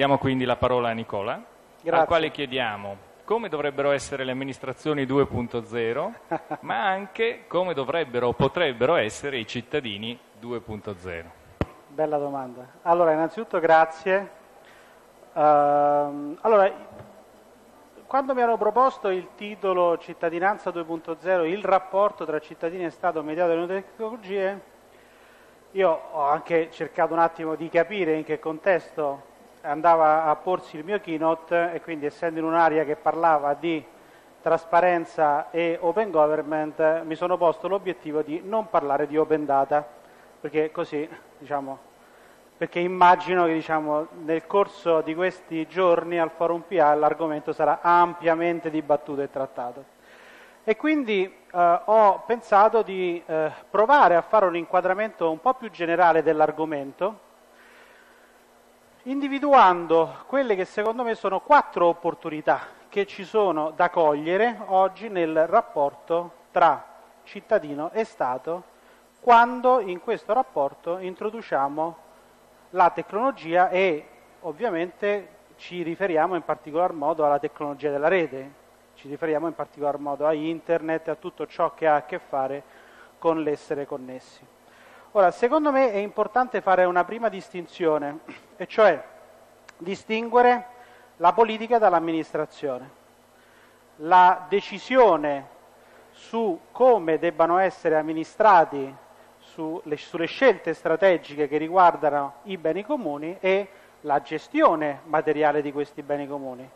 Diamo quindi la parola a Nicola, Grazie. al quale chiediamo come dovrebbero essere le amministrazioni 2.0, ma anche come dovrebbero o potrebbero essere i cittadini 2.0. Bella domanda. Allora, innanzitutto grazie. Ehm, allora, quando mi hanno proposto il titolo Cittadinanza 2.0, il rapporto tra cittadini e Stato mediato dalle nuove tecnologie, io ho anche cercato un attimo di capire in che contesto andava a porsi il mio keynote e quindi essendo in un'area che parlava di trasparenza e open government mi sono posto l'obiettivo di non parlare di open data perché così diciamo perché immagino che diciamo, nel corso di questi giorni al Forum PA l'argomento sarà ampiamente dibattuto e trattato. E quindi eh, ho pensato di eh, provare a fare un inquadramento un po' più generale dell'argomento, individuando quelle che secondo me sono quattro opportunità che ci sono da cogliere oggi nel rapporto tra cittadino e Stato, quando in questo rapporto introduciamo la tecnologia e ovviamente ci riferiamo in particolar modo alla tecnologia della rete, ci riferiamo in particolar modo a internet e a tutto ciò che ha a che fare con l'essere connessi. Ora, secondo me è importante fare una prima distinzione, e cioè distinguere la politica dall'amministrazione. La decisione su come debbano essere amministrati sulle, sulle scelte strategiche che riguardano i beni comuni e la gestione materiale di questi beni comuni.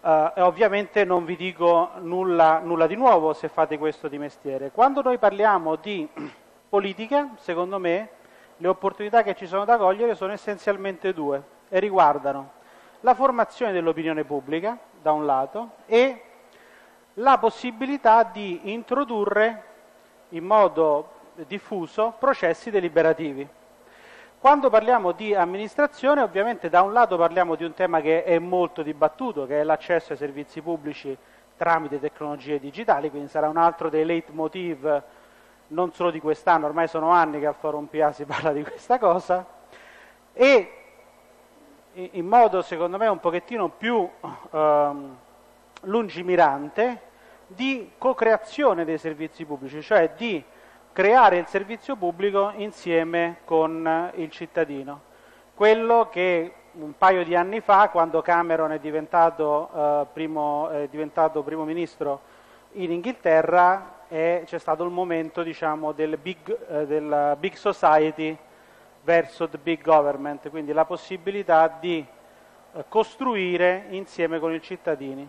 Uh, ovviamente non vi dico nulla, nulla, di nuovo se fate questo di mestiere. Quando noi parliamo di politica, secondo me, le opportunità che ci sono da cogliere sono essenzialmente due e riguardano la formazione dell'opinione pubblica, da un lato, e la possibilità di introdurre in modo diffuso processi deliberativi. Quando parliamo di amministrazione, ovviamente da un lato parliamo di un tema che è molto dibattuto, che è l'accesso ai servizi pubblici tramite tecnologie digitali, quindi sarà un altro dei leitmotiv non solo di quest'anno, ormai sono anni che al Forum PA si parla di questa cosa, e in modo secondo me un pochettino più ehm, lungimirante di co-creazione dei servizi pubblici, cioè di creare il servizio pubblico insieme con il cittadino. Quello che un paio di anni fa, quando Cameron è diventato, eh, primo, è diventato primo, ministro in Inghilterra, c'è stato il momento diciamo, del, big, eh, del big society verso the big government, quindi la possibilità di eh, costruire insieme con i cittadini.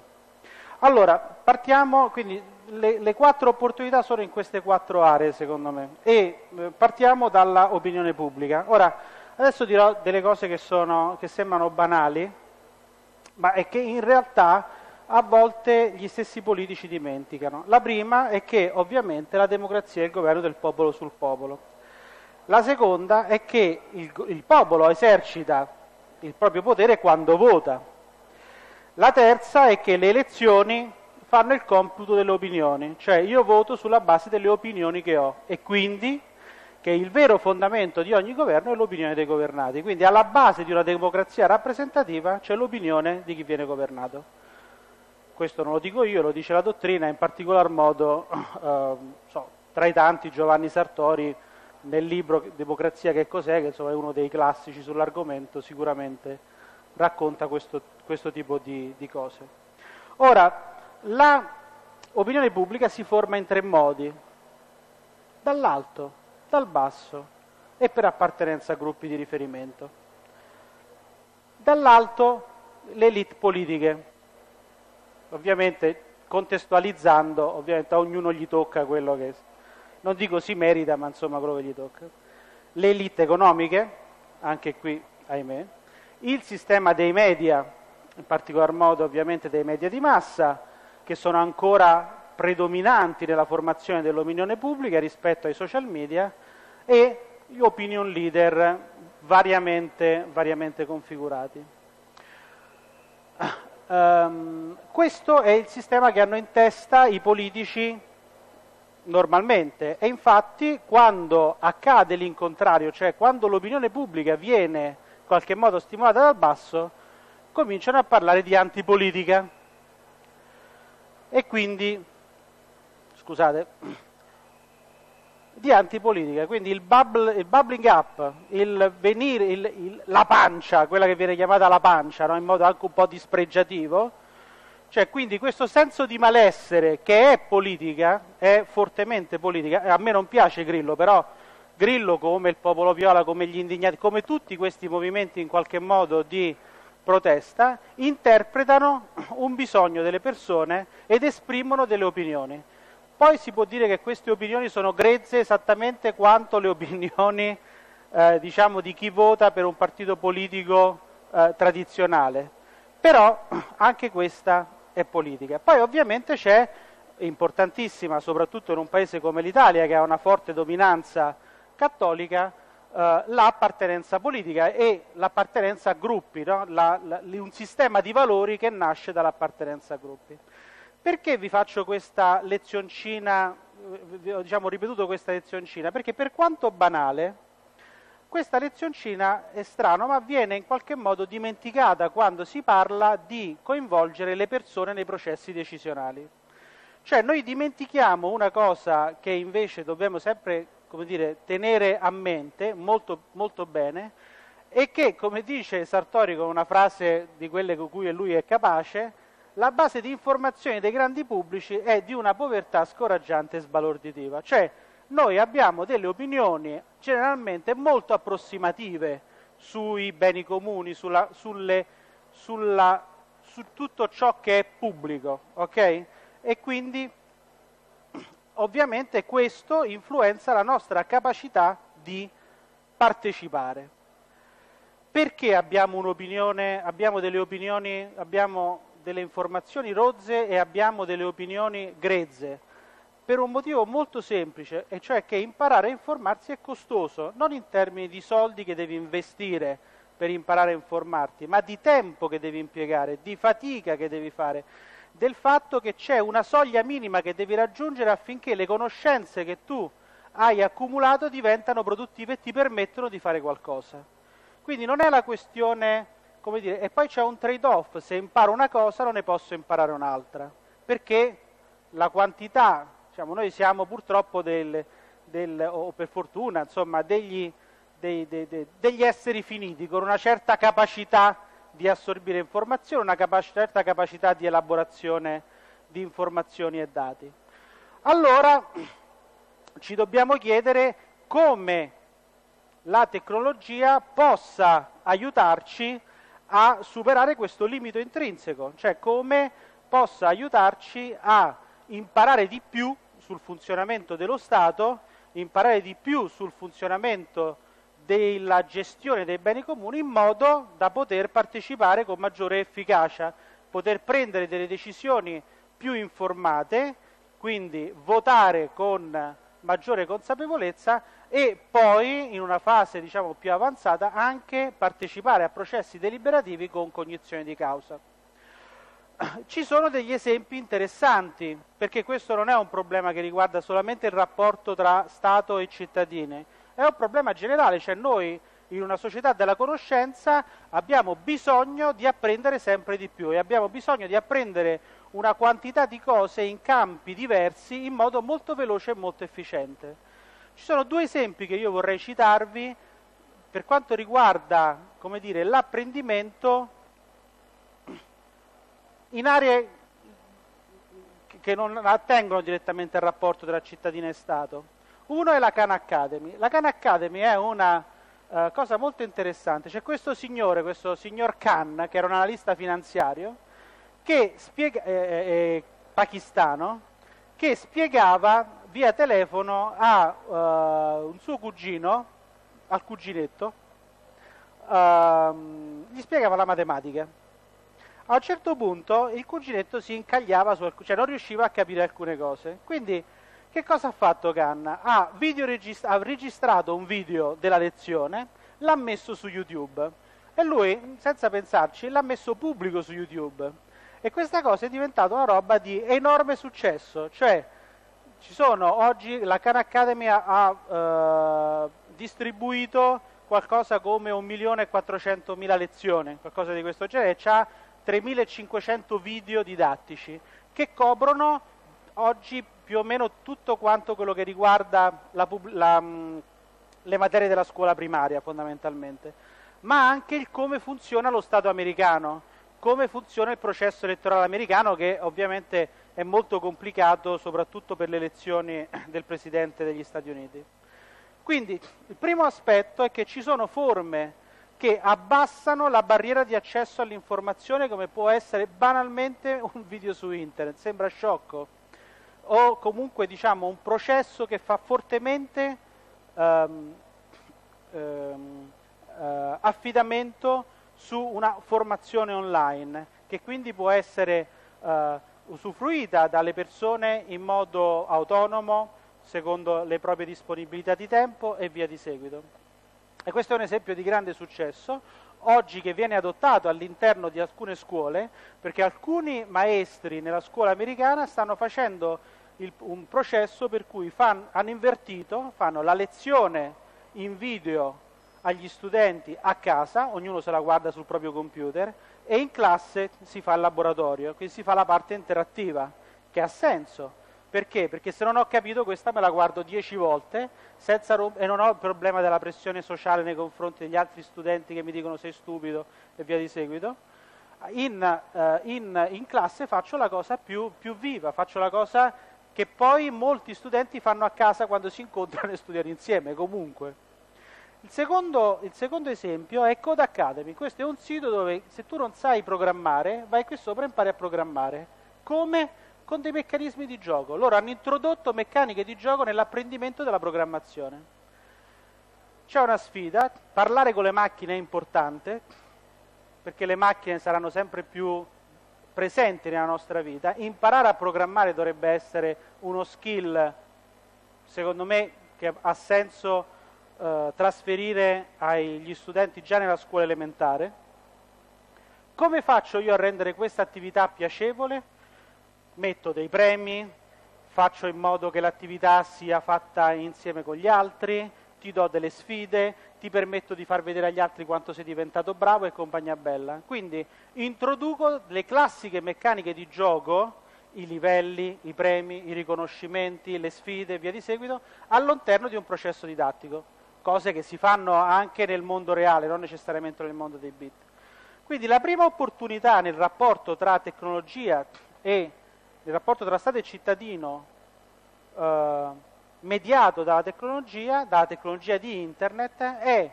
Allora, partiamo, quindi le, le, quattro opportunità sono in queste quattro aree, secondo me, e eh, partiamo dalla opinione pubblica. Ora, adesso dirò delle cose che, sono, che sembrano banali, ma è che in realtà a volte gli stessi politici dimenticano. La prima è che ovviamente la democrazia è il governo del popolo sul popolo. La seconda è che il, il popolo esercita il proprio potere quando vota. La terza è che le elezioni fanno il computo delle opinioni, cioè io voto sulla base delle opinioni che ho e quindi che il vero fondamento di ogni governo è l'opinione dei governati. Quindi alla base di una democrazia rappresentativa c'è l'opinione di chi viene governato. Questo non lo dico io, lo dice la dottrina, in particolar modo eh, so, tra i tanti Giovanni Sartori nel libro Democrazia che cos'è, che insomma, è uno dei classici sull'argomento, sicuramente racconta questo, questo tipo di, di cose. Ora, l'opinione pubblica si forma in tre modi, dall'alto, dal basso e per appartenenza a gruppi di riferimento. Dall'alto le elite politiche, ovviamente contestualizzando, ovviamente a ognuno gli tocca quello che, non dico si merita, ma insomma quello che gli tocca. Le elite economiche, anche qui, ahimè, il sistema dei media, in particolar modo ovviamente dei media di massa, che sono ancora predominanti nella formazione dell'opinione pubblica rispetto ai social media, e gli opinion leader variamente, variamente configurati. Um, questo è il sistema che hanno in testa i politici normalmente e infatti quando accade l'incontrario, cioè quando l'opinione pubblica viene in qualche modo stimolata dal basso, cominciano a parlare di antipolitica. E quindi, scusate, di antipolitica, quindi il, bubble, il bubbling up, il venire, il, il, la pancia, quella che viene chiamata la pancia, no? in modo anche un po' dispregiativo, cioè quindi questo senso di malessere che è politica, è fortemente politica, a me non piace Grillo, però Grillo come il popolo viola, come gli indignati, come tutti questi movimenti in qualche modo di protesta, interpretano un bisogno delle persone ed esprimono delle opinioni. Poi si può dire che queste opinioni sono grezze esattamente quanto le opinioni eh, diciamo, di chi vota per un partito politico eh, tradizionale, però anche questa è politica. Poi ovviamente c'è, importantissima, soprattutto in un paese come l'Italia che ha una forte dominanza cattolica, eh, l'appartenenza politica e l'appartenenza a gruppi, no? la, la, un sistema di valori che nasce dall'appartenenza a gruppi. Perché vi faccio questa lezioncina, vi ho diciamo, ripetuto questa lezioncina? Perché per quanto banale, questa lezioncina è strano, ma viene in qualche modo dimenticata quando si parla di coinvolgere le persone nei processi decisionali. Cioè noi dimentichiamo una cosa che invece dobbiamo sempre dire, tenere a mente molto, molto bene e che, come dice Sartori con una frase di quelle con cui lui è capace, la base di informazione dei grandi pubblici è di una povertà scoraggiante e sbalorditiva. Cioè, noi abbiamo delle opinioni generalmente molto approssimative sui beni comuni, sulla, sulle, sulla, su tutto ciò che è pubblico, ok? E quindi ovviamente questo influenza la nostra capacità di partecipare. Perché abbiamo un'opinione, abbiamo delle opinioni, abbiamo delle informazioni rozze e abbiamo delle opinioni grezze, per un motivo molto semplice, e cioè che imparare a informarsi è costoso, non in termini di soldi che devi investire per imparare a informarti, ma di tempo che devi impiegare, di fatica che devi fare, del fatto che c'è una soglia minima che devi raggiungere affinché le conoscenze che tu hai accumulato diventano produttive e ti permettono di fare qualcosa. Quindi non è la questione come dire, e poi c'è un trade-off, se imparo una cosa non ne posso imparare un'altra, perché la quantità, diciamo, noi siamo purtroppo del, del, o per fortuna, insomma, degli, dei, dei, dei, degli esseri finiti con una certa capacità di assorbire informazioni, una capac- certa capacità di elaborazione di informazioni e dati. Allora ci dobbiamo chiedere come la tecnologia possa aiutarci a superare questo limite intrinseco, cioè come possa aiutarci a imparare di più sul funzionamento dello Stato, imparare di più sul funzionamento della gestione dei beni comuni in modo da poter partecipare con maggiore efficacia, poter prendere delle decisioni più informate, quindi votare con maggiore consapevolezza e poi in una fase diciamo, più avanzata anche partecipare a processi deliberativi con cognizione di causa. Ci sono degli esempi interessanti, perché questo non è un problema che riguarda solamente il rapporto tra Stato e cittadini, è un problema generale, cioè noi in una società della conoscenza abbiamo bisogno di apprendere sempre di più e abbiamo bisogno di apprendere una quantità di cose in campi diversi in modo molto veloce e molto efficiente. Ci sono due esempi che io vorrei citarvi per quanto riguarda dire, l'apprendimento in aree che non attengono direttamente al rapporto tra cittadino e Stato. Uno è la Khan Academy. La Khan Academy è una uh, cosa molto interessante. C'è questo signore, questo signor Khan, che era un analista finanziario, che spiega, eh, eh, pakistano, che spiegava via telefono a uh, un suo cugino, al cuginetto, uh, gli spiegava la matematica. A un certo punto il cuginetto si incagliava, su, cioè non riusciva a capire alcune cose. Quindi che cosa ha fatto Canna? Ha, regist- ha registrato un video della lezione, l'ha messo su YouTube e lui, senza pensarci, l'ha messo pubblico su YouTube. E questa cosa è diventata una roba di enorme successo, cioè ci sono oggi, la Khan Academy ha, uh, distribuito qualcosa come 1.400.000 lezioni, qualcosa di questo genere, e ha 3.500 video didattici che coprono oggi più o meno tutto quanto quello che riguarda la, la, le materie della scuola primaria fondamentalmente, ma anche il come funziona lo Stato americano, come funziona il processo elettorale americano che ovviamente è molto complicato soprattutto per le elezioni del Presidente degli Stati Uniti. Quindi il primo aspetto è che ci sono forme che abbassano la barriera di accesso all'informazione come può essere banalmente un video su internet, sembra sciocco, o comunque diciamo un processo che fa fortemente um, um, uh, affidamento su una formazione online che quindi può essere uh, usufruita dalle persone in modo autonomo, secondo le proprie disponibilità di tempo e via di seguito. E questo è un esempio di grande successo, oggi che viene adottato all'interno di alcune scuole, perché alcuni maestri nella scuola americana stanno facendo il, un processo per cui fan, hanno invertito, fanno la lezione in video agli studenti a casa, ognuno se la guarda sul proprio computer, e in classe si fa il laboratorio, quindi si fa la parte interattiva, che ha senso perché? Perché se non ho capito questa me la guardo dieci volte rom- e non ho il problema della pressione sociale nei confronti degli altri studenti che mi dicono sei stupido e via di seguito. In, uh, in, in classe faccio la cosa più, più, viva, faccio la cosa che poi molti studenti fanno a casa quando si incontrano e studiano insieme, comunque. Il secondo, il secondo esempio è Code Academy. Questo è un sito dove se tu non sai programmare, vai qui sopra e impari a programmare. Come? con dei meccanismi di gioco. Loro hanno introdotto meccaniche di gioco nell'apprendimento della programmazione. C'è una sfida, parlare con le macchine è importante, perché le macchine saranno sempre più presenti nella nostra vita. Imparare a programmare dovrebbe essere uno skill, secondo me, che ha senso eh, trasferire agli studenti già nella scuola elementare. Come faccio io a rendere questa attività piacevole? metto dei premi, faccio in modo che l'attività sia fatta insieme con gli altri, ti do delle sfide, ti permetto di far vedere agli altri quanto sei diventato bravo e compagnia bella. Quindi introduco le classiche meccaniche di gioco, i livelli, i premi, i riconoscimenti, le sfide e via di seguito, all'interno di un processo didattico, cose che si fanno anche nel mondo reale, non necessariamente nel mondo dei bit. Quindi la prima opportunità nel rapporto tra tecnologia e il rapporto tra Stato e cittadino eh, mediato dalla tecnologia, dalla tecnologia di Internet, è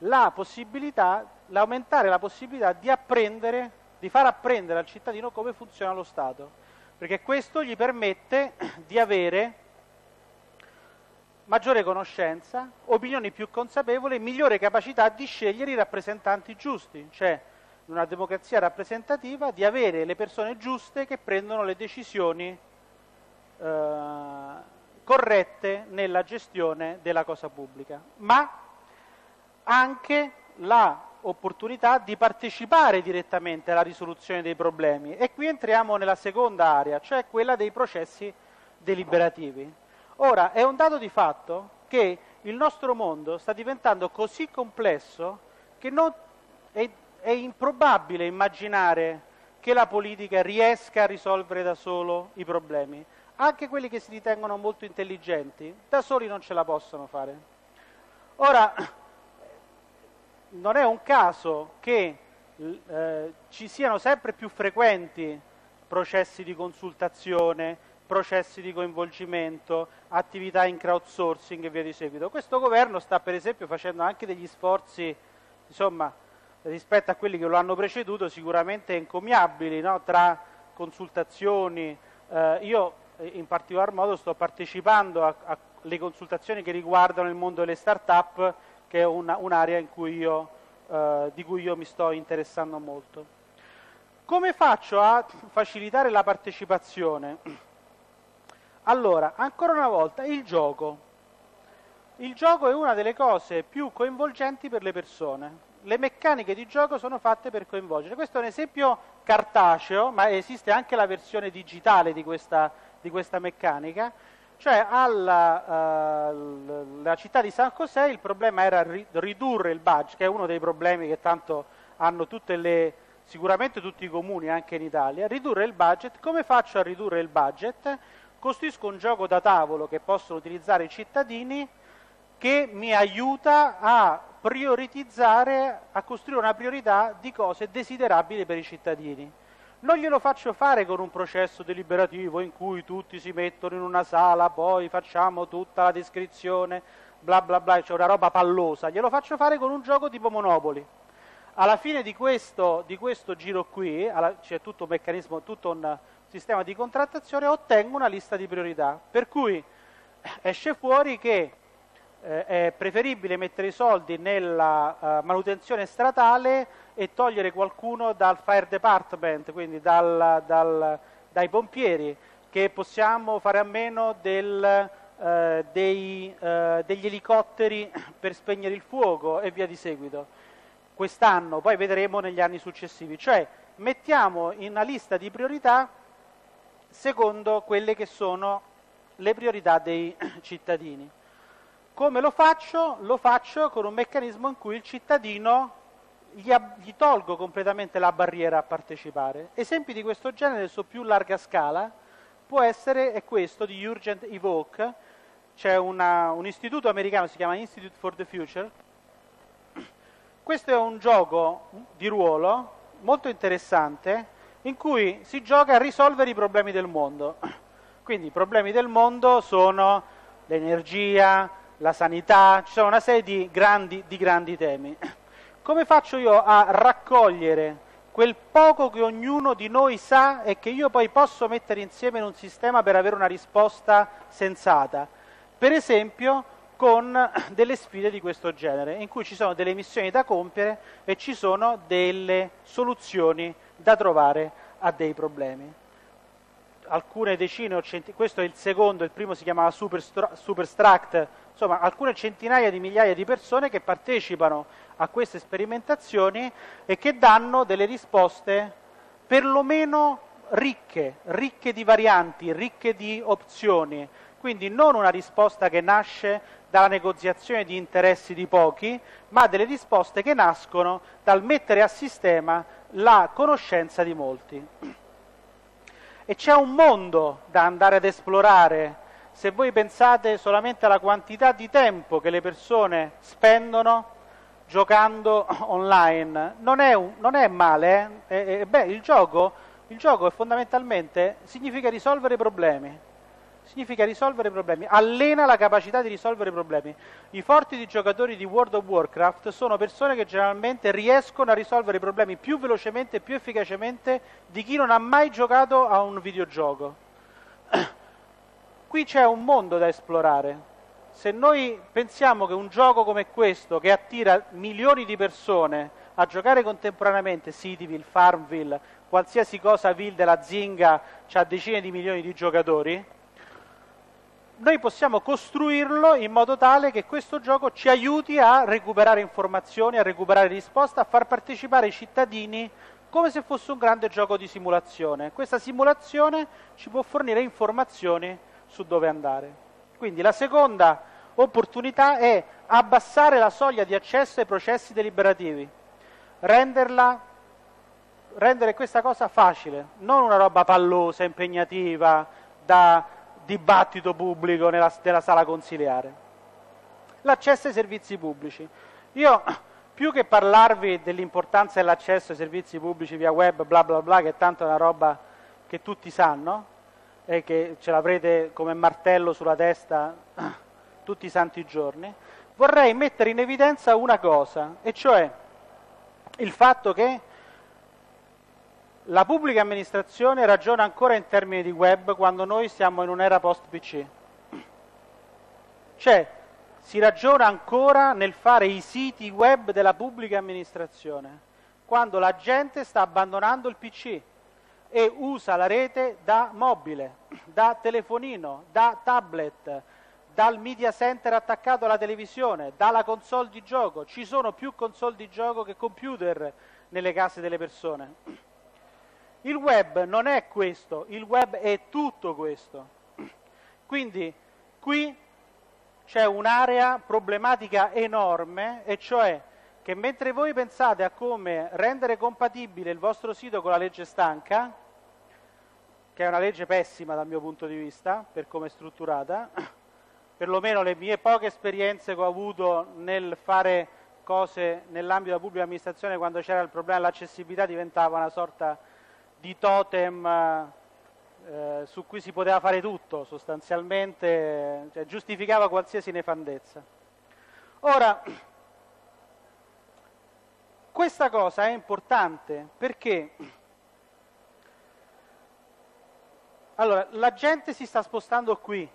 la possibilità, l'aumentare la possibilità di apprendere, di far apprendere al cittadino come funziona lo Stato, perché questo gli permette di avere maggiore conoscenza, opinioni più consapevoli, migliore capacità di scegliere i rappresentanti giusti, cioè in una democrazia rappresentativa di avere le persone giuste che prendono le decisioni eh, corrette nella gestione della cosa pubblica, ma anche l'opportunità di partecipare direttamente alla risoluzione dei problemi. E qui entriamo nella seconda area, cioè quella dei processi deliberativi. Ora, è un dato di fatto che il nostro mondo sta diventando così complesso che è è improbabile immaginare che la politica riesca a risolvere da solo i problemi. Anche quelli che si ritengono molto intelligenti, da soli non ce la possono fare. Ora, non è un caso che eh, ci siano sempre più frequenti processi di consultazione, processi di coinvolgimento, attività in crowdsourcing e via di seguito. Questo governo sta per esempio facendo anche degli sforzi, insomma, rispetto a quelli che lo hanno preceduto sicuramente encomiabili no? tra consultazioni. Eh, io eh, in particolar modo sto partecipando alle consultazioni che riguardano il mondo delle start-up, che è una, un'area io, eh, di cui io mi sto interessando molto. Come faccio a facilitare la partecipazione? Allora, ancora una volta, il gioco. Il gioco è una delle cose più coinvolgenti per le persone le meccaniche di gioco sono fatte per coinvolgere. Questo è un esempio cartaceo, ma esiste anche la versione digitale di questa, di questa meccanica, Cioè alla uh, città di San José il problema era ri- ridurre il budget, che è uno dei problemi che tanto hanno tutte le, sicuramente tutti i comuni anche in Italia, ridurre il budget. Come faccio a ridurre il budget? Costruisco un gioco da tavolo che possono utilizzare i cittadini che mi aiuta a prioritizzare, a costruire una priorità di cose desiderabili per i cittadini. Non glielo faccio fare con un processo deliberativo in cui tutti si mettono in una sala, poi facciamo tutta la descrizione, bla bla bla, c'è una roba pallosa, glielo faccio fare con un gioco tipo Monopoli. Alla fine di questo, di questo giro qui, alla, c'è tutto un meccanismo, tutto un sistema di contrattazione, ottengo una lista di priorità, per cui esce fuori che eh, è preferibile mettere i soldi nella uh, manutenzione stradale e togliere qualcuno dal fire department, quindi dal, dal, dai pompieri, che possiamo fare a meno del, uh, dei, uh, degli elicotteri per spegnere il fuoco e via di seguito. Quest'anno, poi vedremo negli anni successivi. Cioè mettiamo in una lista di priorità secondo quelle che sono le priorità dei cittadini. Come lo faccio? Lo faccio con un meccanismo in cui il cittadino gli, gli tolgo completamente la barriera a partecipare. Esempi di questo genere su più larga scala può essere questo di Urgent Evoke, c'è una, un istituto americano, si chiama Institute for the Future. Questo è un gioco di ruolo molto interessante in cui si gioca a risolvere i problemi del mondo. Quindi i problemi del mondo sono l'energia, la sanità, ci sono una serie di grandi, di grandi temi. Come faccio io a raccogliere quel poco che ognuno di noi sa e che io poi posso mettere insieme in un sistema per avere una risposta sensata? Per esempio con delle sfide di questo genere, in cui ci sono delle missioni da compiere e ci sono delle soluzioni da trovare a dei problemi. Alcune decine o centinaia, questo è il secondo, il primo si chiamava Superstruct, insomma alcune centinaia di migliaia di persone che partecipano a queste sperimentazioni e che danno delle risposte perlomeno ricche, ricche di varianti, ricche di opzioni, quindi non una risposta che nasce dalla negoziazione di interessi di pochi, ma delle risposte che nascono dal mettere a sistema la conoscenza di molti. E c'è un mondo da andare ad esplorare se voi pensate solamente alla quantità di tempo che le persone spendono giocando online, non è, un, non è male, eh? e, beh, il gioco, il gioco fondamentalmente significa risolvere problemi, significa risolvere problemi, allena la capacità di risolvere problemi. I forti di giocatori di World of Warcraft sono persone che generalmente riescono a risolvere problemi più velocemente e più efficacemente di chi non ha mai giocato a un videogioco. Qui c'è un mondo da esplorare. Se noi pensiamo che un gioco come questo, che attira milioni di persone a giocare contemporaneamente, Cityville, Farmville, qualsiasi cosa vil della zinga, ha decine di milioni di giocatori, noi possiamo costruirlo in modo tale che questo gioco ci aiuti a recuperare informazioni, a recuperare risposte, a far partecipare i cittadini come se fosse un grande gioco di simulazione. Questa simulazione ci può fornire informazioni su dove andare. Quindi la seconda opportunità è abbassare la soglia di accesso ai processi deliberativi, renderla, rendere questa cosa facile, non una roba pallosa, impegnativa, da dibattito pubblico nella, nella sala consiliare. L'accesso ai servizi pubblici. Io, più che parlarvi dell'importanza dell'accesso ai servizi pubblici via web, bla bla bla, che è tanto una roba che tutti sanno, e che ce l'avrete come martello sulla testa tutti i santi giorni, vorrei mettere in evidenza una cosa, e cioè il fatto che la pubblica amministrazione ragiona ancora in termini di web quando noi siamo in un'era post-PC. Cioè, si ragiona ancora nel fare i siti web della pubblica amministrazione, quando la gente sta abbandonando il PC e usa la rete da mobile, da telefonino, da tablet, dal media center attaccato alla televisione, dalla console di gioco. Ci sono più console di gioco che computer nelle case delle persone. Il web non è questo, il web è tutto questo. Quindi Qui c'è un'area problematica enorme e cioè che mentre voi pensate a come rendere compatibile il vostro sito con la legge stanca, che è una legge pessima dal mio punto di vista, per come è strutturata, perlomeno le mie poche esperienze che ho avuto nel fare cose nell'ambito della pubblica amministrazione quando c'era il problema dell'accessibilità diventava una sorta di totem eh, su cui si poteva fare tutto sostanzialmente, cioè, giustificava qualsiasi nefandezza. Ora, questa cosa è importante perché allora, la gente si sta spostando qui,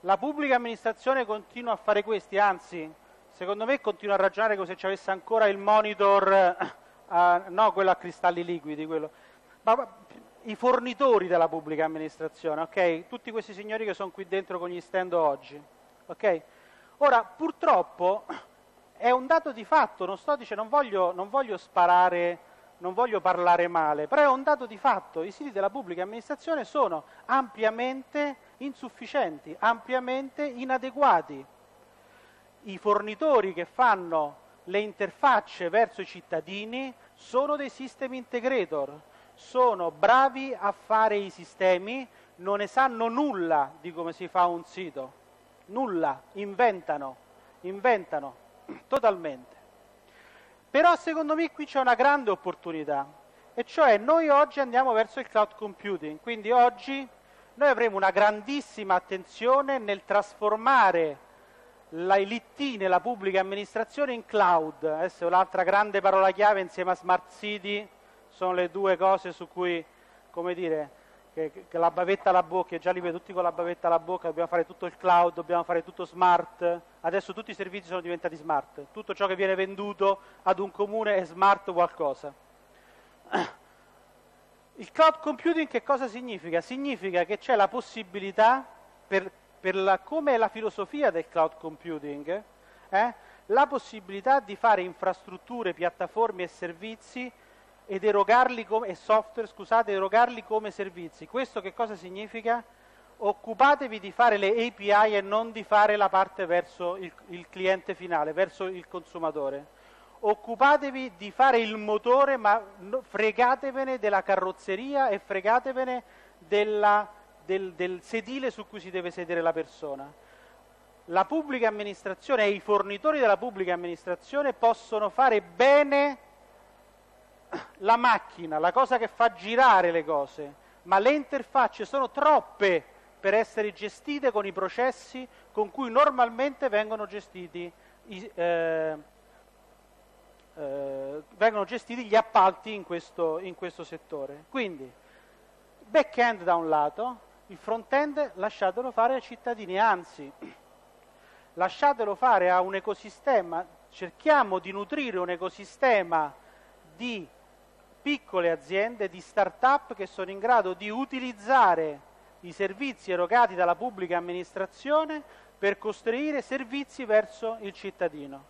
la pubblica amministrazione continua a fare questi, anzi, secondo me continua a ragionare come se ci avesse ancora il monitor, eh, no quello a cristalli liquidi, quello. Ma, i fornitori della pubblica amministrazione, ok? Tutti questi signori che sono qui dentro con gli stand oggi, ok? Ora, purtroppo è un dato di fatto, non sto dicendo, non voglio, non voglio sparare, non voglio parlare male, però è un dato di fatto, i siti della pubblica amministrazione sono ampiamente insufficienti, ampiamente inadeguati. I fornitori che fanno le interfacce verso i cittadini sono dei system integrator, sono bravi a fare i sistemi, non ne sanno nulla di come si fa un sito, nulla, inventano, inventano totalmente. Però secondo me qui c'è una grande opportunità, e cioè noi oggi andiamo verso il cloud computing, quindi oggi noi avremo una grandissima attenzione nel trasformare l'IT nella pubblica amministrazione in cloud. Adesso un'altra grande parola chiave insieme a smart city, sono le due cose su cui, come dire, che, che la bavetta alla bocca, già li vedo tutti con la bavetta alla bocca, dobbiamo fare tutto il cloud, dobbiamo fare tutto smart, adesso tutti i servizi sono diventati smart, tutto ciò che viene venduto ad un comune è smart qualcosa. Il cloud computing che cosa significa? Significa che c'è la possibilità, per, per la, come è la filosofia del cloud computing, eh, la possibilità di fare infrastrutture, piattaforme e servizi ed erogarli come, e software, scusate, erogarli come servizi. Questo che cosa significa? Occupatevi di fare le API e non di fare la parte verso il, il cliente finale, verso il consumatore. Occupatevi di fare il motore, ma fregatevene della carrozzeria e fregatevene della, del, del sedile su cui si deve sedere la persona. La pubblica amministrazione e i fornitori della pubblica amministrazione possono fare bene la macchina, la cosa che fa girare le cose, ma le interfacce sono troppe per essere gestite con i processi con cui normalmente vengono gestiti, eh, eh, vengono gestiti gli appalti in questo, in questo settore. Quindi, back-end da un lato, il front-end lasciatelo fare ai cittadini, anzi, lasciatelo fare a un ecosistema, cerchiamo di nutrire un ecosistema di piccole aziende, di start-up che sono in grado di utilizzare i servizi erogati dalla pubblica amministrazione per costruire servizi verso il cittadino.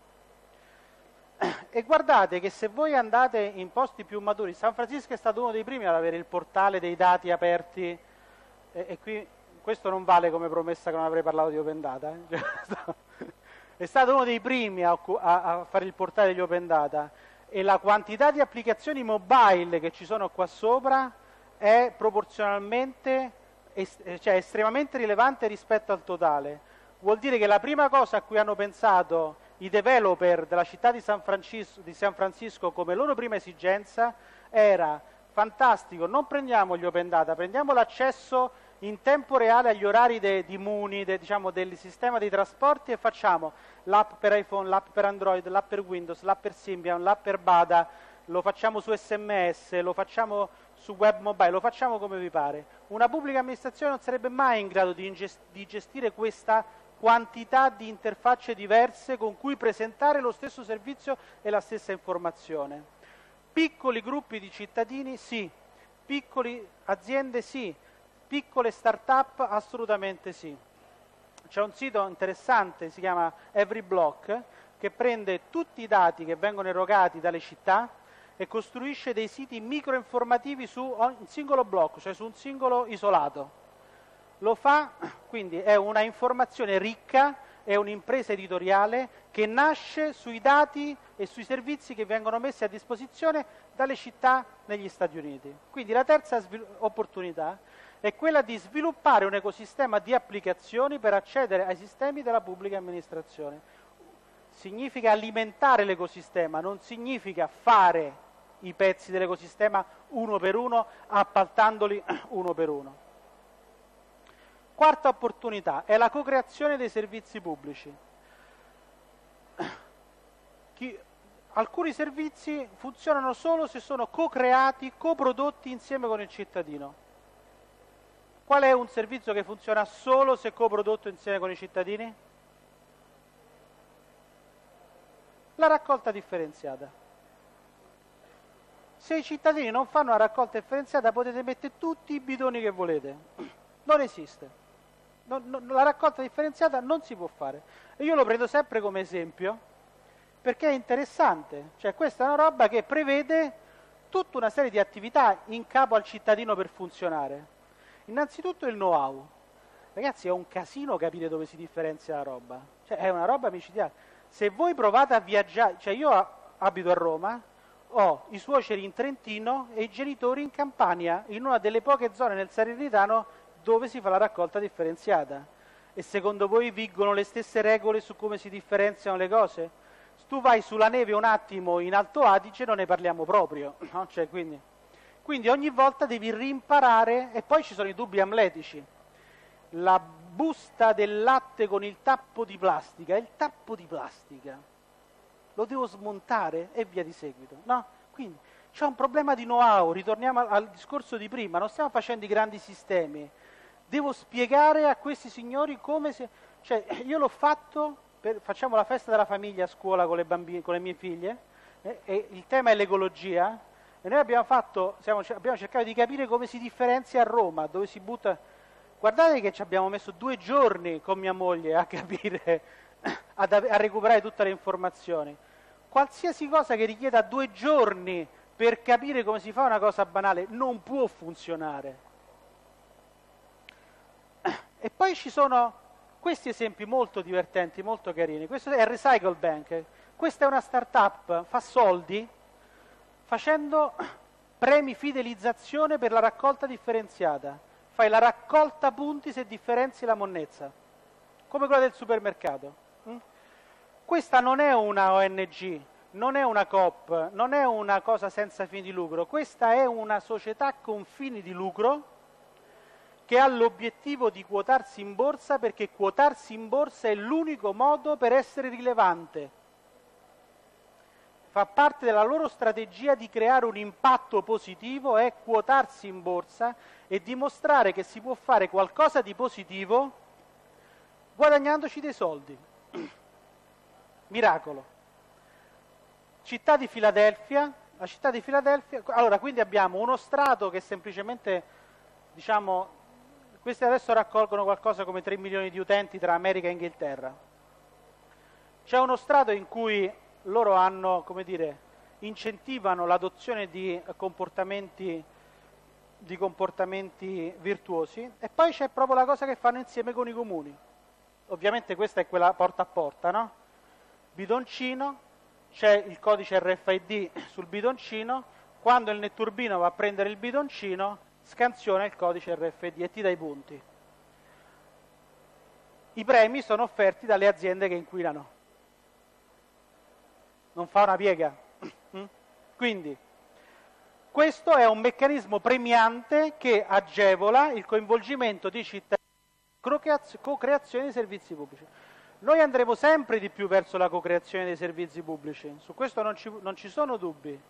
E guardate che se voi andate in posti più maturi, San Francisco è stato uno dei primi ad avere il portale dei dati aperti, e, e qui questo non vale come promessa che non avrei parlato di Open Data, eh? è stato uno dei primi a, a, a fare il portale degli Open Data e la quantità di applicazioni mobile che ci sono qua sopra è proporzionalmente, cioè estremamente rilevante rispetto al totale. Vuol dire che la prima cosa a cui hanno pensato i developer della città di San, Francisco, di San Francisco come loro prima esigenza era fantastico, non prendiamo gli open data, prendiamo l'accesso in tempo reale agli orari de, di Muni, de, diciamo, del sistema dei trasporti e facciamo l'app per iPhone, l'app per Android, l'app per Windows, l'app per Symbian, l'app per Bada, lo facciamo su SMS, lo facciamo su web mobile, lo facciamo come vi pare. Una pubblica amministrazione non sarebbe mai in grado di, ingest- di gestire questa quantità di interfacce diverse con cui presentare lo stesso servizio e la stessa informazione. Piccoli gruppi di cittadini sì, piccole aziende sì, Piccole start-up assolutamente sì. C'è un sito interessante, si chiama EveryBlock, che prende tutti i dati che vengono erogati dalle città e costruisce dei siti microinformativi su un singolo blocco, cioè su un singolo isolato. lo fa, quindi è una informazione ricca, è un'impresa editoriale che nasce sui dati e sui servizi che vengono messi a disposizione dalle città negli Stati Uniti. Quindi la terza opportunità è quella di sviluppare un ecosistema di applicazioni per accedere ai sistemi della pubblica amministrazione. Significa alimentare l'ecosistema, non significa fare i pezzi dell'ecosistema uno per uno, appaltandoli uno per uno. Quarta opportunità è la co-creazione dei servizi pubblici. Chi, alcuni servizi funzionano solo se sono co-creati, coprodotti insieme con il cittadino. Qual è un servizio che funziona solo se coprodotto insieme con i cittadini? La raccolta differenziata. Se i cittadini non fanno una raccolta differenziata potete mettere tutti i bidoni che volete. Non esiste non, non, la raccolta differenziata non si può fare. Io lo prendo sempre come esempio perché è interessante, cioè questa è una roba che prevede tutta una serie di attività in capo al cittadino per funzionare. Innanzitutto il know-how. Ragazzi, è un casino capire dove si differenzia la roba. Cioè, è una roba micidiale. Se voi provate a viaggiare, cioè io abito a Roma, ho i suoceri in Trentino e i genitori in Campania, in una delle poche zone nel Salernitano dove si fa la raccolta differenziata. E secondo voi vigono le stesse regole su come si differenziano le cose? Se tu vai sulla neve un attimo in Alto Adige non ne parliamo proprio. No? Cioè, quindi, quindi ogni volta devi rimparare e poi ci sono i dubbi amletici. La busta del latte con il tappo di plastica, il tappo di plastica, lo devo smontare e via di seguito. No? Quindi c'è un problema di know-how, ritorniamo al discorso di prima, non stiamo facendo i grandi sistemi, devo spiegare a questi signori come si... Cioè, io l'ho fatto, per, facciamo la festa della famiglia a scuola con le, bambine, con le mie figlie, eh, e il tema è l'ecologia, e noi abbiamo, fatto, siamo, abbiamo cercato di capire come si differenzia a Roma, dove si butta... Guardate che ci abbiamo messo due giorni con mia moglie a capire, a, a recuperare tutte le informazioni. Qualsiasi cosa che richieda due giorni per capire come si fa una cosa banale non può funzionare. E poi ci sono questi esempi molto divertenti, molto carini. Questo è Recycle Bank. Questa è una startup, fa soldi facendo premi fidelizzazione per la raccolta differenziata. Fai la raccolta punti se differenzi la monnezza, come quella del supermercato. Mm? Questa non è una ONG, non è una COP, non è una cosa senza fini di lucro, questa è una società con fini di lucro che ha l'obiettivo di quotarsi in borsa perché quotarsi in borsa è l'unico modo per essere rilevante. Fa parte della loro strategia di creare un impatto positivo, è quotarsi in borsa e dimostrare che si può fare qualcosa di positivo guadagnandoci dei soldi. Miracolo. Città di Filadelfia, la città di Filadelfia, allora quindi abbiamo uno strato che semplicemente diciamo questi adesso raccolgono qualcosa come 3 milioni di utenti tra America e Inghilterra. C'è uno strato in cui loro hanno, come dire, incentivano l'adozione di comportamenti, di comportamenti virtuosi e poi c'è proprio la cosa che fanno insieme con i comuni. Ovviamente questa è quella porta a porta, no? Bidoncino, c'è il codice RFID sul bidoncino, quando il netturbino va a prendere il bidoncino scansiona il codice RFD e ti dà i punti. I premi sono offerti dalle aziende che inquinano. Non fa una piega. Mm? Quindi, questo è un meccanismo premiante che agevola il coinvolgimento di cittadini co-creazione dei servizi pubblici. Noi andremo sempre di più verso la co-creazione dei servizi pubblici, su questo non ci, non ci sono dubbi,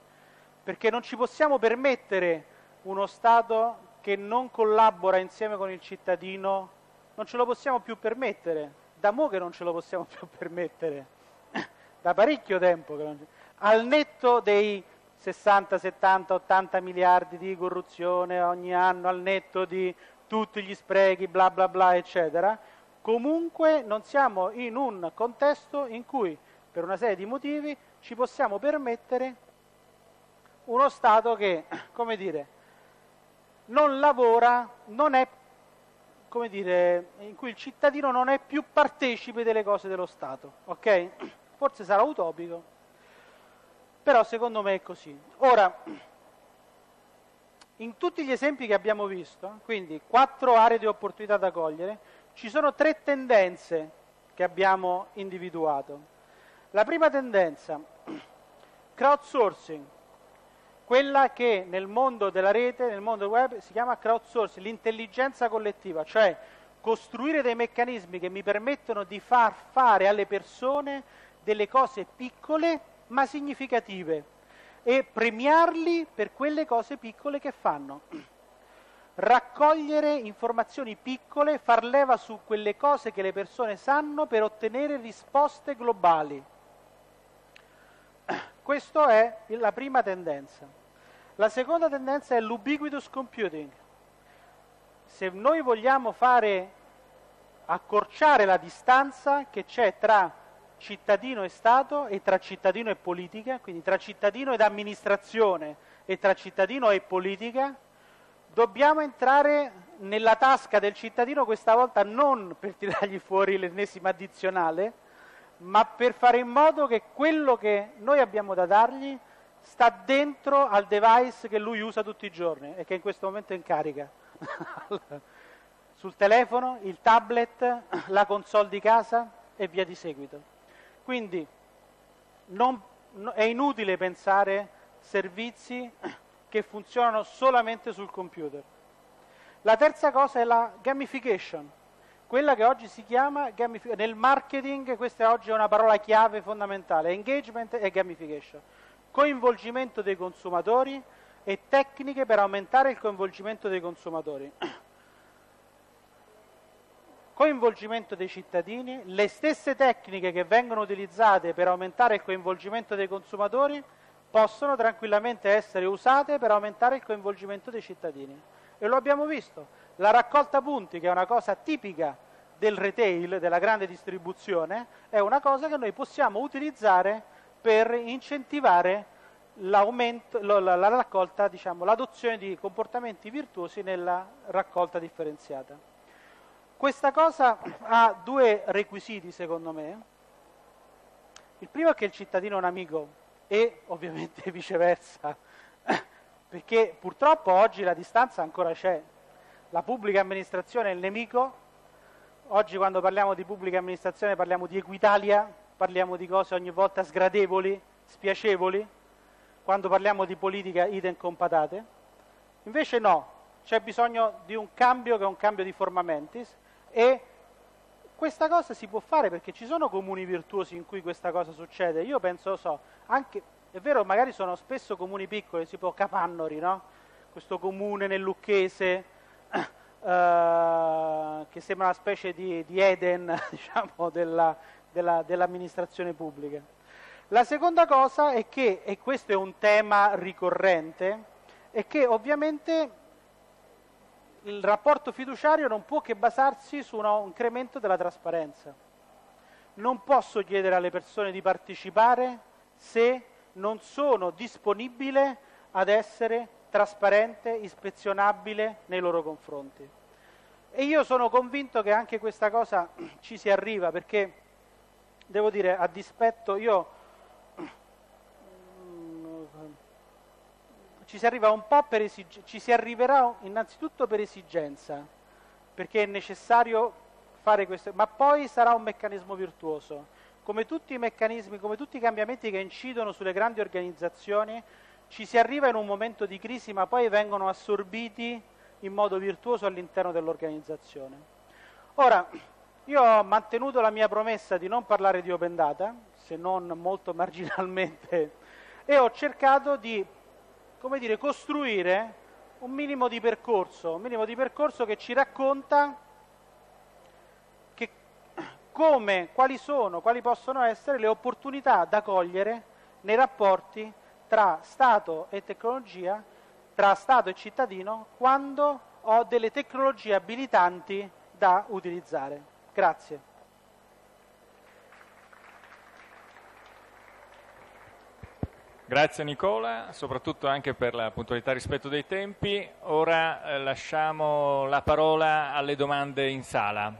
perché non ci possiamo permettere uno Stato che non collabora insieme con il cittadino, non ce lo possiamo più permettere. Da mo' che non ce lo possiamo più permettere, da parecchio tempo. Che non... Al netto dei 60, 70, 80 miliardi di corruzione ogni anno, al netto di tutti gli sprechi, bla bla bla, eccetera, comunque non siamo in un contesto in cui, per una serie di motivi, ci possiamo permettere uno Stato che, come dire, non lavora, non è come dire, in cui il cittadino non è più partecipe delle cose dello Stato, ok? Forse sarà utopico, però secondo me è così. Ora, in tutti gli esempi che abbiamo visto, quindi quattro aree di opportunità da cogliere, ci sono tre tendenze che abbiamo individuato. La prima tendenza, crowdsourcing, quella che nel mondo della rete, nel mondo web si chiama crowdsourcing, l'intelligenza collettiva, cioè costruire dei meccanismi che mi permettono di far fare alle persone delle cose piccole ma significative e premiarli per quelle cose piccole che fanno. Raccogliere informazioni piccole, far leva su quelle cose che le persone sanno per ottenere risposte globali. Questa è la prima tendenza. La seconda tendenza è l'ubiquitous computing. Se noi vogliamo fare accorciare la distanza che c'è tra cittadino e Stato e tra cittadino e politica, quindi tra cittadino ed amministrazione e tra cittadino e politica, dobbiamo entrare nella tasca del cittadino questa volta non per tirargli fuori l'ennesima addizionale, ma per fare in modo che quello che noi abbiamo da dargli sta dentro al device che lui usa tutti i giorni e che in questo momento è in carica. Sul telefono, il tablet, la console di casa e via di seguito. Quindi non, è inutile pensare servizi che funzionano solamente sul computer. La terza cosa è la gamification, quella che oggi si chiama. Nel marketing questa oggi è una parola chiave fondamentale, engagement e gamification coinvolgimento dei consumatori e tecniche per aumentare il coinvolgimento dei consumatori. Coinvolgimento dei cittadini, le stesse tecniche che vengono utilizzate per aumentare il coinvolgimento dei consumatori possono tranquillamente essere usate per aumentare il coinvolgimento dei cittadini. E lo abbiamo visto. La raccolta punti, che è una cosa tipica del retail, della grande distribuzione, è una cosa che noi possiamo utilizzare per incentivare la, la raccolta, diciamo, l'adozione di comportamenti virtuosi nella raccolta differenziata. Questa cosa ha due requisiti, secondo me. Il primo è che il cittadino è un amico e ovviamente viceversa, perché purtroppo oggi la distanza ancora c'è. La pubblica amministrazione è il nemico. Oggi quando parliamo di pubblica amministrazione parliamo di Equitalia, parliamo di cose ogni volta sgradevoli, spiacevoli, quando parliamo di politica idem con patate. Invece no, c'è bisogno di un cambio che è un cambio di forma mentis e questa cosa si può fare perché ci sono comuni virtuosi in cui questa cosa succede. Io penso, so, anche, è vero, magari sono spesso comuni piccoli, tipo Capannori, no? Questo comune nel Lucchese, eh, che sembra una specie di, di Eden, diciamo, della, della, dell'amministrazione pubblica. La seconda cosa è che, e questo è un tema ricorrente, è che ovviamente il rapporto fiduciario non può che basarsi su un incremento della trasparenza. Non posso chiedere alle persone di partecipare se non sono disponibile ad essere trasparente, ispezionabile nei loro confronti. E io sono convinto che anche questa cosa ci si arriva perché devo dire, a dispetto, io ci si arriva un po' per esigenza, ci si arriverà innanzitutto per esigenza, perché è necessario fare questo, ma poi sarà un meccanismo virtuoso. Come tutti i meccanismi, come tutti i cambiamenti che incidono sulle grandi organizzazioni, ci si arriva in un momento di crisi, ma poi vengono assorbiti in modo virtuoso all'interno dell'organizzazione. Ora, io ho mantenuto la mia promessa di non parlare di open data, se non molto marginalmente, e ho cercato di dire, costruire un minimo di percorso, un minimo di percorso che ci racconta che come, quali sono, quali possono essere le opportunità da cogliere nei rapporti tra Stato e tecnologia, tra Stato e cittadino, quando ho delle tecnologie abilitanti da utilizzare. Grazie. Grazie Nicola, soprattutto anche per la puntualità rispetto dei tempi. Ora eh, lasciamo la parola alle domande in sala.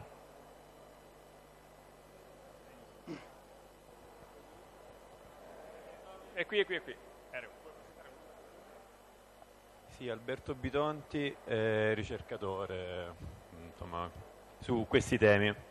È qui, è qui, è qui. Sì, Alberto Bitonti, eh, ricercatore insomma, su questi temi.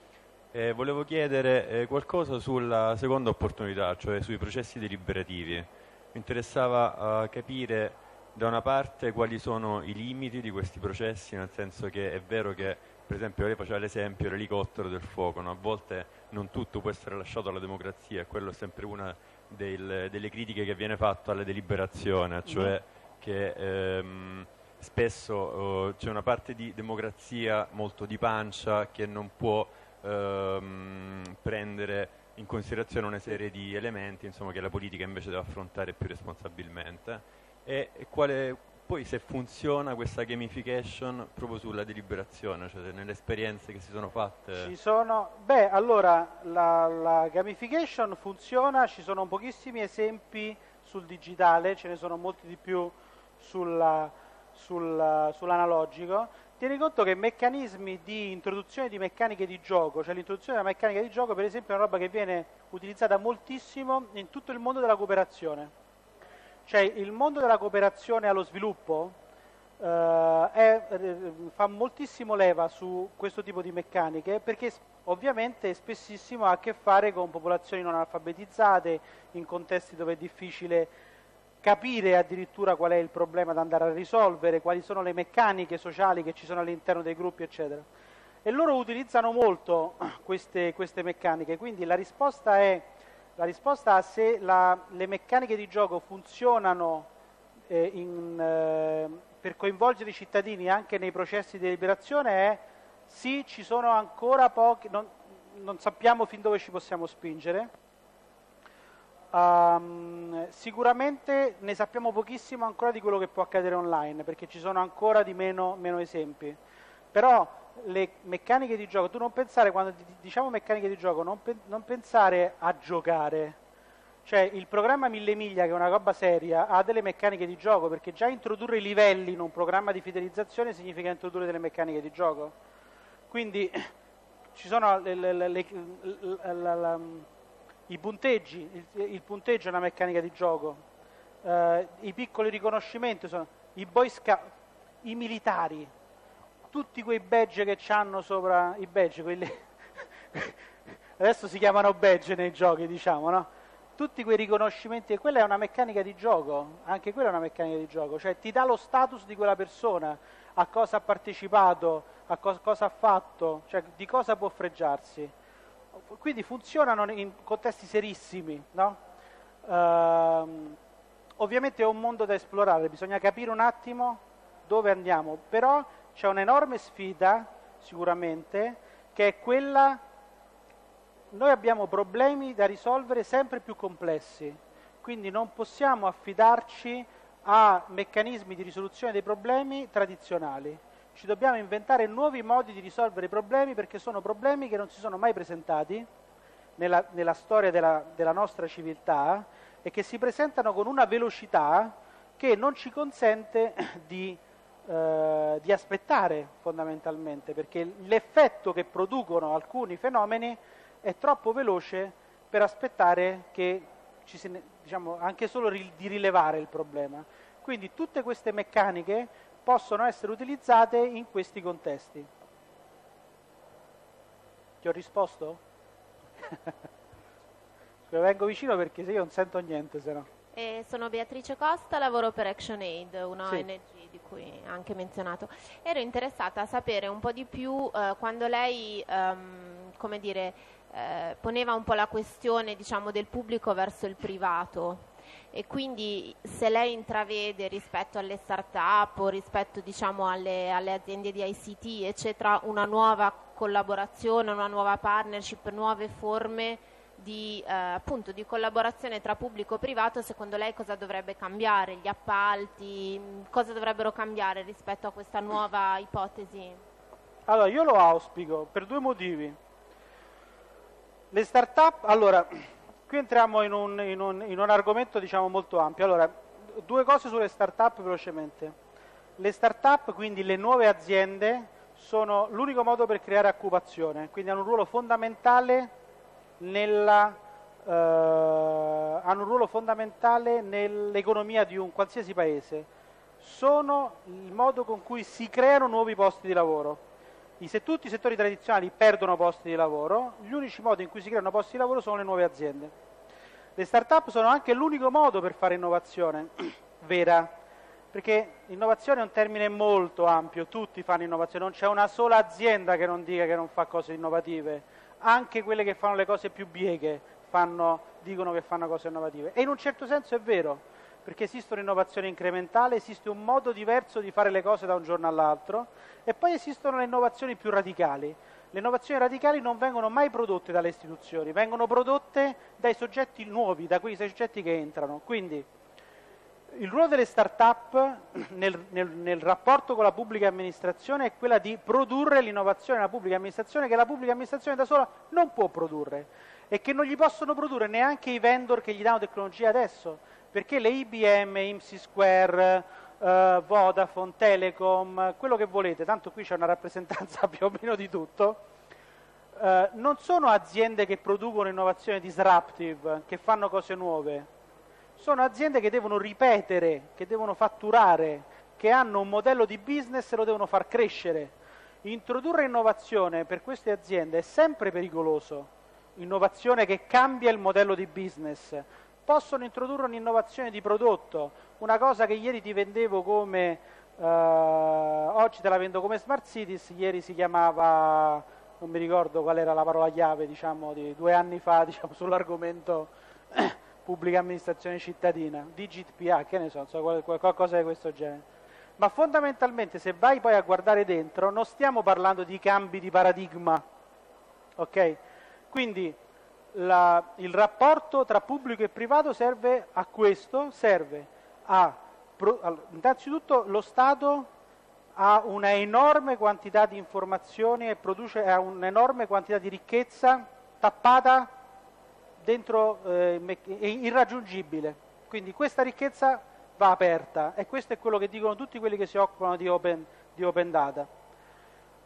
Eh, volevo chiedere eh, qualcosa sulla seconda opportunità, cioè sui processi deliberativi. Mi interessava uh, capire da una parte quali sono i limiti di questi processi, nel senso che è vero che, per esempio, lei faceva l'esempio dell'elicottero del fuoco, no? a volte non tutto può essere lasciato alla democrazia, e quello è sempre una del, delle critiche che viene fatta alla deliberazione, cioè mm. che ehm, spesso uh, c'è una parte di democrazia molto di pancia che non può ehm, prendere in considerazione una serie di elementi insomma, che la politica invece deve affrontare più responsabilmente e, e quale, poi se funziona questa gamification proprio sulla deliberazione, cioè nelle esperienze che si sono fatte. Ci sono, beh, allora la, la gamification funziona, ci sono pochissimi esempi sul digitale, ce ne sono molti di più sulla, sulla, sull'analogico Tieni conto che meccanismi di introduzione di meccaniche di gioco, cioè l'introduzione della meccanica di gioco per esempio è una roba che viene utilizzata moltissimo in tutto il mondo della cooperazione. Cioè il mondo della cooperazione allo sviluppo eh, è, eh, fa moltissimo leva su questo tipo di meccaniche perché ovviamente spessissimo ha a che fare con popolazioni non alfabetizzate, in contesti dove è difficile capire addirittura qual è il problema da andare a risolvere, quali sono le meccaniche sociali che ci sono all'interno dei gruppi, eccetera. E loro utilizzano molto queste, queste meccaniche, quindi la risposta è la risposta a se la, le meccaniche di gioco funzionano eh, in, eh, per coinvolgere i cittadini anche nei processi di deliberazione è sì, ci sono ancora pochi, non, non sappiamo fin dove ci possiamo spingere, Um, sicuramente ne sappiamo pochissimo ancora di quello che può accadere online, perché ci sono ancora di meno, meno esempi. Però le meccaniche di gioco, tu non pensare, quando diciamo meccaniche di gioco, non, pe- non pensare a giocare. Cioè il programma Mille Miglia, che è una roba seria, ha delle meccaniche di gioco, perché già introdurre i livelli in un programma di fidelizzazione significa introdurre delle meccaniche di gioco. Quindi ci sono le, le, le, i punteggi, il, il, punteggio è una meccanica di gioco, eh, i piccoli riconoscimenti sono i boy scout, i militari, tutti quei badge che hanno sopra i badge, quelli adesso si chiamano badge nei giochi, diciamo, no? Tutti quei riconoscimenti, e quella è una meccanica di gioco, anche quella è una meccanica di gioco, cioè ti dà lo status di quella persona, a cosa ha partecipato, a co- cosa ha fatto, cioè di cosa può freggiarsi quindi funzionano in contesti serissimi, no? uh, ovviamente è un mondo da esplorare, bisogna capire un attimo dove andiamo, però c'è un'enorme sfida sicuramente che è quella, noi abbiamo problemi da risolvere sempre più complessi, quindi non possiamo affidarci a meccanismi di risoluzione dei problemi tradizionali ci dobbiamo inventare nuovi modi di risolvere i problemi perché sono problemi che non si sono mai presentati nella, nella storia della, della, nostra civiltà e che si presentano con una velocità che non ci consente di, eh, di aspettare fondamentalmente, perché l'effetto che producono alcuni fenomeni è troppo veloce per aspettare che ci si, diciamo, anche solo di rilevare il problema. Quindi tutte queste meccaniche possono essere utilizzate in questi contesti. Ti ho risposto? Vengo vicino perché se io non sento niente se no. Eh, sono Beatrice Costa, lavoro per ActionAid, una sì. ONG di cui anche menzionato. Ero interessata a sapere un po' di più eh, quando lei, um, come dire, eh, poneva un po' la questione diciamo, del pubblico verso il privato e quindi se lei intravede rispetto alle start-up o rispetto diciamo, alle, alle, aziende di ICT eccetera una nuova collaborazione, una nuova partnership, nuove forme di, eh, appunto, di collaborazione tra pubblico e privato, secondo lei cosa dovrebbe cambiare? Gli appalti, cosa dovrebbero cambiare rispetto a questa nuova ipotesi? Allora, io lo auspico per due motivi. Le start-up, allora, qui entriamo in un, in un, in un argomento diciamo, molto ampio. Allora, due cose sulle start-up velocemente. Le start-up, quindi le nuove aziende, sono l'unico modo per creare occupazione, quindi hanno un ruolo fondamentale nella, eh, hanno un ruolo fondamentale nell'economia di un qualsiasi paese. Sono il modo con cui si creano nuovi posti di lavoro. Se tutti i settori tradizionali perdono posti di lavoro, gli unici modi in cui si creano posti di lavoro sono le nuove aziende. Le start-up sono anche l'unico modo per fare innovazione vera, perché innovazione è un termine molto ampio, tutti fanno innovazione, non c'è una sola azienda che non dica che non fa cose innovative, anche quelle che fanno le cose più bieghe fanno, dicono che fanno cose innovative. E in un certo senso è vero, perché esiste un'innovazione incrementale, esiste un modo diverso di fare le cose da un giorno all'altro e poi esistono le innovazioni più radicali. Le innovazioni radicali non vengono mai prodotte dalle istituzioni, vengono prodotte dai soggetti nuovi, da quei soggetti che entrano. Quindi il ruolo delle start-up nel, nel, nel, rapporto con la pubblica amministrazione è quella di produrre l'innovazione nella pubblica amministrazione che la pubblica amministrazione da sola non può produrre e che non gli possono produrre neanche i vendor che gli danno tecnologia adesso, perché le IBM, IMSI Square, eh, Vodafone, Telecom, quello che volete, tanto qui c'è una rappresentanza più o meno di tutto, eh, non sono aziende che producono innovazione disruptive, che fanno cose nuove, sono aziende che devono ripetere, che devono fatturare, che hanno un modello di business e lo devono far crescere. Introdurre innovazione per queste aziende è sempre pericoloso, innovazione che cambia il modello di business. Possono introdurre un'innovazione di prodotto, una cosa che ieri ti vendevo come, eh, oggi te la vendo come Smart Cities, ieri si chiamava, non mi ricordo qual era la parola chiave, diciamo, di due anni fa diciamo, sull'argomento pubblica amministrazione cittadina, Digit PA, che ne so, so qualcosa di questo genere. Ma fondamentalmente se vai poi a guardare dentro non stiamo parlando di cambi di paradigma, ok? Quindi la, il rapporto tra pubblico e privato serve a questo, serve a, innanzitutto lo Stato ha una enorme quantità di informazioni e produce un'enorme quantità di ricchezza tappata dentro eh, irraggiungibile. Quindi questa ricchezza va aperta e questo è quello che dicono tutti quelli che si occupano di open, di open data.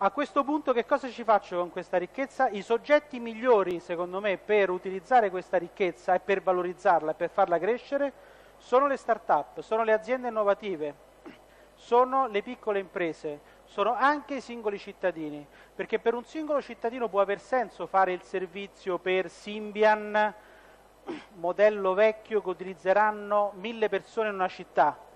A questo punto che cosa ci faccio con questa ricchezza? I soggetti migliori, secondo me, per utilizzare questa ricchezza e per valorizzarla e per farla crescere sono le start-up, sono le aziende innovative, sono le piccole imprese, sono anche i singoli cittadini, perché per un singolo cittadino può aver senso fare il servizio per Symbian, modello vecchio che utilizzeranno mille persone in una città.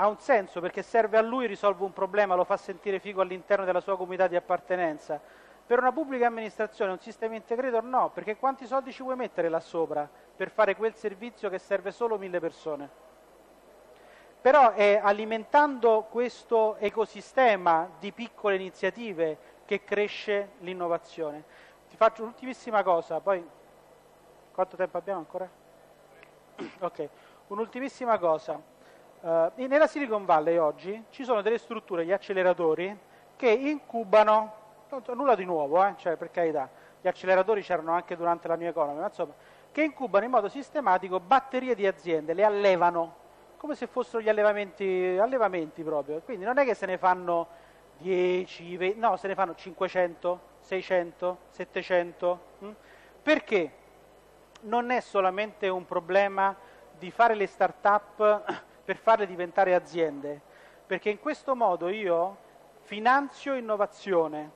Ha un senso perché serve a lui, risolve un problema, lo fa sentire figo all'interno della sua comunità di appartenenza. Per una pubblica amministrazione, un sistema integrator no, perché quanti soldi ci vuoi mettere là sopra per fare quel servizio che serve solo mille persone? Però è alimentando questo ecosistema di piccole iniziative che cresce l'innovazione. Ti faccio un'ultimissima cosa, poi quanto tempo abbiamo ancora? Ok, un'ultimissima cosa. Uh, nella Silicon Valley oggi ci sono delle strutture, gli acceleratori, che incubano, nulla di nuovo, eh, cioè per carità, gli acceleratori c'erano anche durante la mia economia, ma insomma, che incubano in modo sistematico batterie di aziende, le allevano come se fossero gli allevamenti, allevamenti proprio. Quindi non è che se ne fanno 10, 20, no, se ne fanno 500, 600, 700. Hm? Perché? Non è solamente un problema di fare le start-up per farle diventare aziende, perché in questo modo io finanzio innovazione.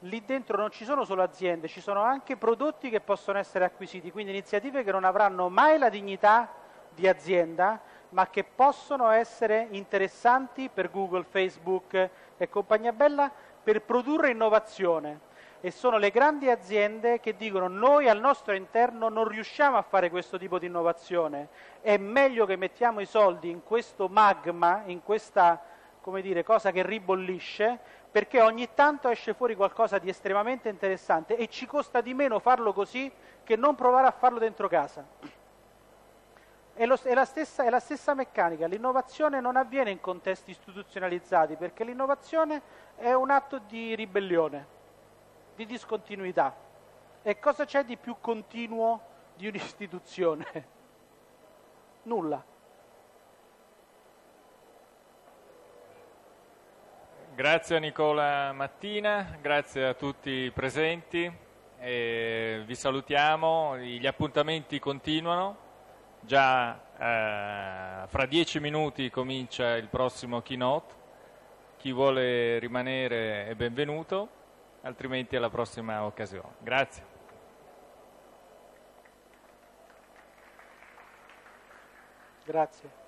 Lì dentro non ci sono solo aziende, ci sono anche prodotti che possono essere acquisiti, quindi iniziative che non avranno mai la dignità di azienda, ma che possono essere interessanti per Google, Facebook e compagnia bella per produrre innovazione. E sono le grandi aziende che dicono noi al nostro interno non riusciamo a fare questo tipo di innovazione, è meglio che mettiamo i soldi in questo magma, in questa dire, cosa che ribollisce, perché ogni tanto esce fuori qualcosa di estremamente interessante e ci costa di meno farlo così che non provare a farlo dentro casa. È, lo, è, la stessa, è, la stessa, meccanica, l'innovazione non avviene in contesti istituzionalizzati perché l'innovazione è un atto di ribellione, di discontinuità. E cosa c'è di più continuo di un'istituzione? Nulla. Grazie a Nicola Mattina, grazie a tutti i presenti, vi salutiamo, gli appuntamenti continuano, già eh, fra dieci minuti comincia il prossimo keynote, chi vuole rimanere è benvenuto, altrimenti alla prossima occasione. Grazie. Grazie.